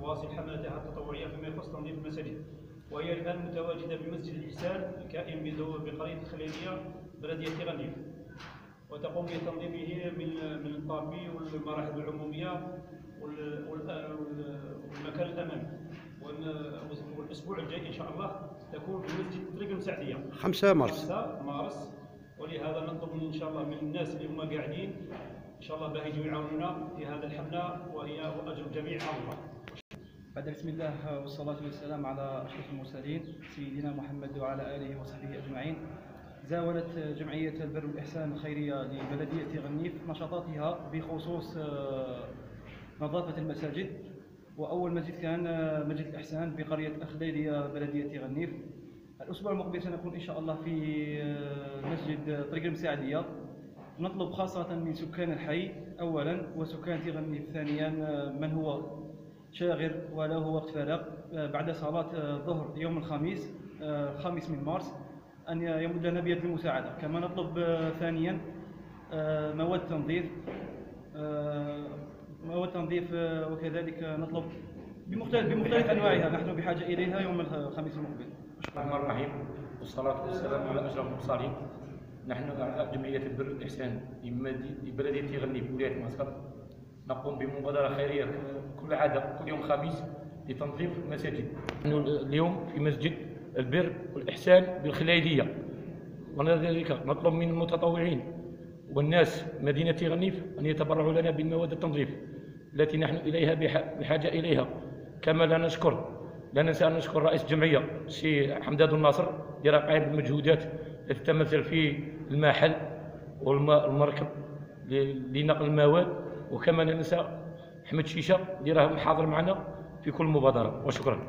تواصل حملتها التطوعية فيما يخص تنظيف المساجد. وهي الآن متواجدة بمسجد الإحسان الكائن بقرية الخليلية بلدية غنيف وتقوم بتنظيفه من من الطابي والمراحل العمومية وال- وال- وال- والمكان الأمامي. وال- والأسبوع الجاي إن شاء الله تكون في مسجد طريق المساعدية 5 مارس. 5 مارس. ولهذا نطلب إن شاء الله من الناس اللي هم قاعدين إن شاء الله باه يجوا يعاونونا في هذا الحملة وهي واجر الجميع على الله بعد بسم الله والصلاة والسلام على أشرف المرسلين سيدنا محمد وعلى آله وصحبه أجمعين. زاولت جمعية البر والإحسان الخيرية لبلدية غنيف نشاطاتها بخصوص آه، نظافة المساجد. وأول مسجد كان آه، مسجد الإحسان بقرية أخليلية بلدية غنيف. الأسبوع المقبل سنكون إن شاء الله في آه، مسجد طريق المساعدية. نطلب خاصة من سكان الحي أولا وسكان غنيف ثانيا آه، من هو؟ شاغر وله وقت فراغ. آه، بعد صلاة آه، الظهر يوم الخميس آه، الخامس من مارس أن يمد لنا بيد المساعدة. كما نطلب آه، ثانيا آه، مواد تنظيف. آه، مواد تنظيف آه، وكذلك نطلب بمختلف بمختلف أنواعها. نحن بحاجة إليها يوم الخميس المقبل. الرحمن الرحيم. والصلاة والسلام على أشرف المرسلين. نحن جمعية البر والإحسان لمدي- لبلدية غني بولاية مسقط نقوم بمبادرة خيرية كل عادة كل يوم خميس لتنظيف المساجد. نحن اليوم في مسجد البر والإحسان بالخليلية ولذلك نطلب من المتطوعين والناس مدينة غنيف أن يتبرعوا لنا بالمواد التنظيف التي نحن إليها بح- بحاجة إليها. كما لا نشكر لا ننسى أن نشكر رئيس الجمعية السي حمدان الناصر لرقائب المجهودات التي تمثل في المحل والمركب لنقل المواد. وكما ننسى أحمد شيشة اللي راه حاضر معنا في كل مبادرة. وشكرا.